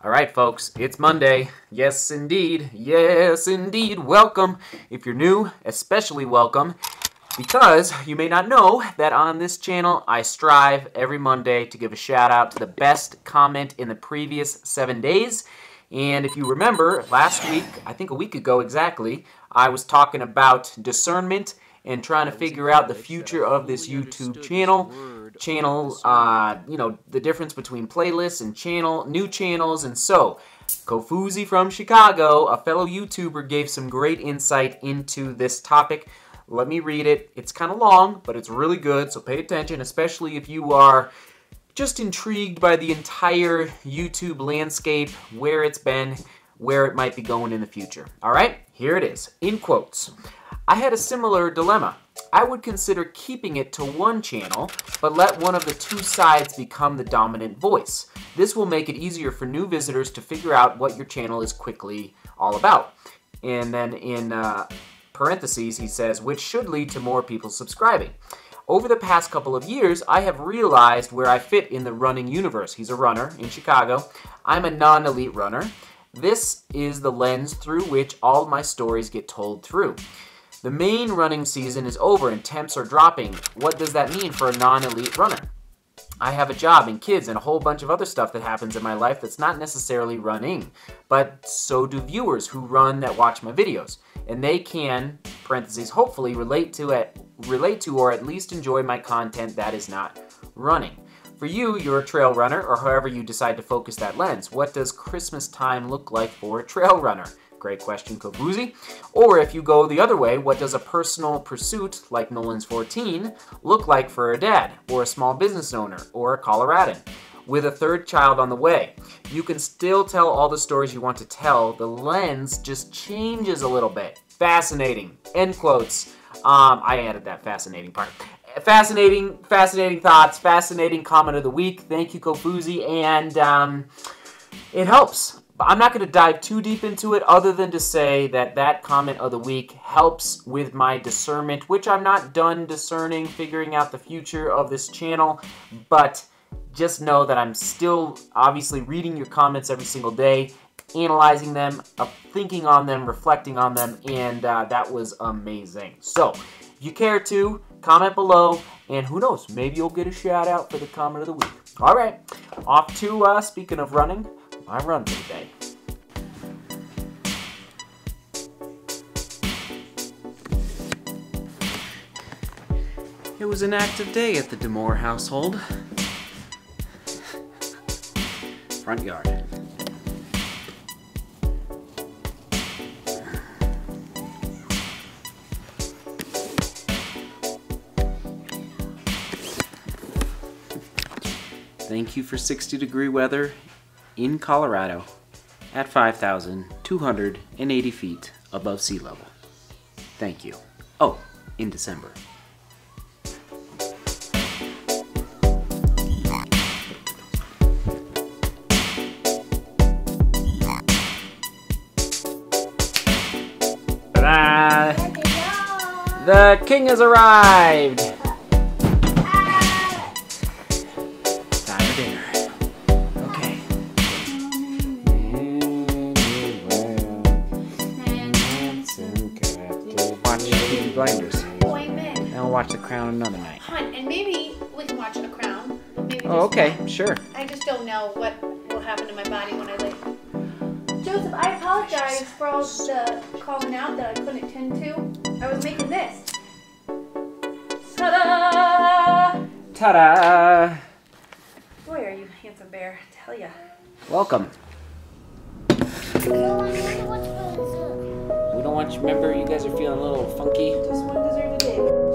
All right, folks, it's Monday. Yes, indeed. Yes, indeed. Welcome. If you're new, especially welcome, because you may not know that on this channel, I strive every Monday to give a shout out to the best comment in the previous seven days. And if you remember, last week, I think a week ago exactly, I was talking about discernment and trying to figure out the future of this YouTube channel. Channel, uh, you know, the difference between playlists and channel, new channels. And so, Kofuzi from Chicago, a fellow YouTuber, gave some great insight into this topic. Let me read it. It's kind of long, but it's really good, so pay attention, especially if you are just intrigued by the entire YouTube landscape, where it's been, where it might be going in the future. All right, here it is. In quotes. I had a similar dilemma. I would consider keeping it to one channel, but let one of the two sides become the dominant voice. This will make it easier for new visitors to figure out what your channel is quickly all about. And then in uh, parentheses, he says, which should lead to more people subscribing. Over the past couple of years, I have realized where I fit in the running universe. He's a runner in Chicago. I'm a non-elite runner. This is the lens through which all my stories get told through. The main running season is over and temps are dropping. What does that mean for a non-elite runner? I have a job and kids and a whole bunch of other stuff that happens in my life that's not necessarily running. But so do viewers who run that watch my videos. And they can, parentheses, hopefully relate to it, relate to or at least enjoy my content that is not running. For you, you're a trail runner, or however you decide to focus that lens. What does Christmas time look like for a trail runner? Great question, Kofuzi. Or if you go the other way, what does a personal pursuit like Nolan's 14 look like for a dad, or a small business owner, or a Coloradan? With a third child on the way, you can still tell all the stories you want to tell. The lens just changes a little bit. Fascinating. End quotes. Um, I added that fascinating part. Fascinating, fascinating thoughts, fascinating comment of the week. Thank you, Kofuzi, and um, it helps. But I'm not going to dive too deep into it other than to say that that comment of the week helps with my discernment, which I'm not done discerning, figuring out the future of this channel, but just know that I'm still obviously reading your comments every single day, analyzing them, uh, thinking on them, reflecting on them, and uh, that was amazing. So, if you care to, comment below, and who knows, maybe you'll get a shout out for the comment of the week. All right, off to, uh, speaking of running, my run today. It was an active day at the DeMoor household. Front yard. Thank you for 60 degree weather in Colorado at 5,280 feet above sea level. Thank you. Oh, in December. The king has arrived! Blinders. Oh, appointment. And we'll watch The Crown another night. Hunt, and maybe we can watch The Crown. Maybe Oh, okay, one. sure. I just don't know what will happen to my body when I leave. Joseph, I apologize for all the calling out that I couldn't attend to. I was making this. Ta-da! Ta-da! Boy, are you a handsome bear, I tell ya. Welcome. Remember, you guys are feeling a little funky.